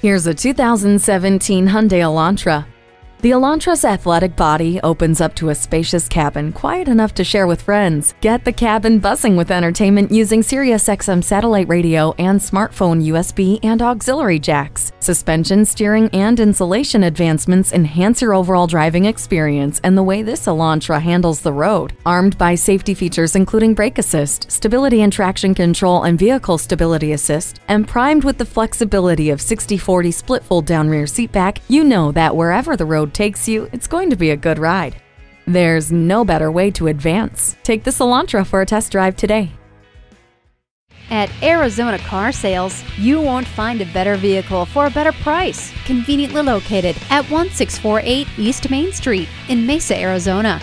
Here's a 2017 Hyundai Elantra. The Elantra's athletic body opens up to a spacious cabin quiet enough to share with friends. Get the cabin buzzing with entertainment using SiriusXM satellite radio and smartphone USB and auxiliary jacks. Suspension, steering, and insulation advancements enhance your overall driving experience and the way this Elantra handles the road. Armed by safety features including brake assist, stability and traction control, and vehicle stability assist, and primed with the flexibility of 60-40 split fold-down rear seat back, you know that wherever the road takes you, it's going to be a good ride. There's no better way to advance. Take the Elantra for a test drive today. At Arizona Car Sales, you won't find a better vehicle for a better price. Conveniently located at 1648 East Main Street in Mesa, Arizona.